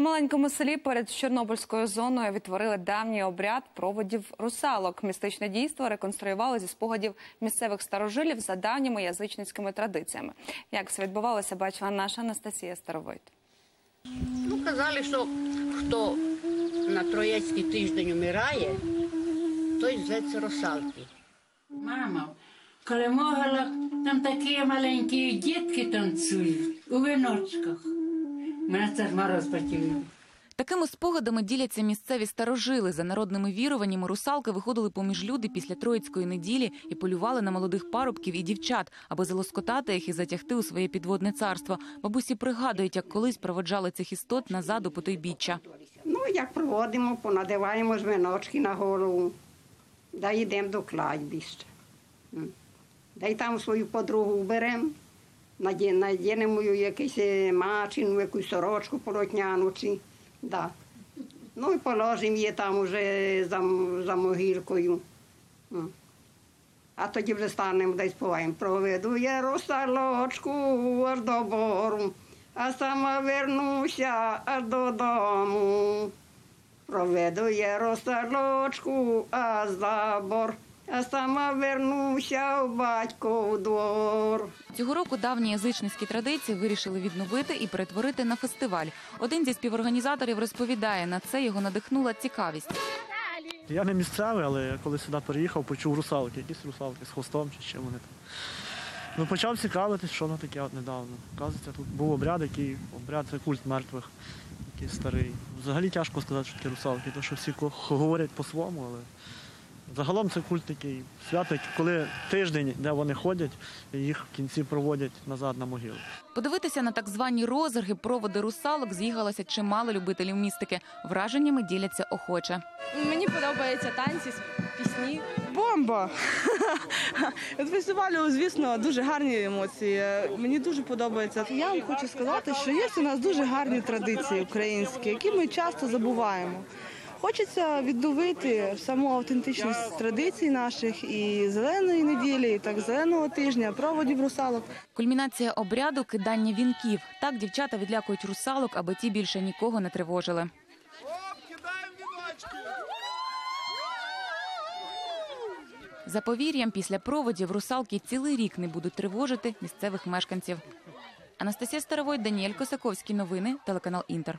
В маленькому селі перед Чорнобильською зоною відтворили давній обряд проводів русалок. Містичне дійство реконструювали зі спогадів місцевих старожилів за давніми язичницькими традиціями. Як все відбувалося, бачила наша Анастасія Старовойт. Ну, казали, що хто на Троєцький тиждень умирає, той зветься русалки. Мама, коли могила, там такі маленькі дітки танцюють у віночках. Мене це ж мороз потів. Такими спогадами діляться місцеві старожили. За народними віруваннями русалки виходили поміж люди після Троїцької неділі і полювали на молодих парубків і дівчат, аби залоскотати їх і затягти у своє підводне царство. Бабусі пригадують, як колись проводжали цих істот назад у потойбіччя. Ну, як проводимо, понадиваємо ж віночки на голову, да йдемо до кладбища. Да й там свою подругу вберемо, наді- надінемо якийсь е, мачину, якусь сорочку полотняну. Чи, да. Ну і положимо її там уже за, за могилкою. А тоді вже станемо да й співаємо. Проведу я русалочку аж до бору, а сама вернуся аж додому. Проведу я русалочку аж за бор, а сама вернуся в батьков двор. Цього року давні язичницькі традиції вирішили відновити і перетворити на фестиваль. Один зі співорганізаторів розповідає, на це його надихнула цікавість. Я не місцевий, але я коли сюди переїхав, почув русалки, якісь русалки з хвостом чи з чим вони там. Ну, почав цікавитись, що воно таке от недавно. Оказується, тут був обряд, який обряд це культ мертвих, який старий. Взагалі тяжко сказати, що таке русалки, тому що всі ко- говорять по-своєму, але загалом це культ такий свято, коли тиждень, де вони ходять, їх в кінці проводять назад на могилу. Подивитися на так звані розерги, проводи русалок з'їхалося чимало любителів містики. Враженнями діляться охоче. Мені подобаються танці, пісні. Бомба! Від фестивалю, звісно, дуже гарні емоції. Мені дуже подобається. Я вам хочу сказати, що є у нас дуже гарні традиції українські, які ми часто забуваємо. Хочеться відновити саму автентичність традицій наших і зеленої неділі, і так зеленого тижня, проводів русалок. Кульмінація обряду кидання вінків. Так дівчата відлякують русалок, аби ті більше нікого не тривожили. За повір'ям, після проводів русалки цілий рік не будуть тривожити місцевих мешканців. Анастасія Старовой, Даніель Косаковський. Новини, телеканал Інтер.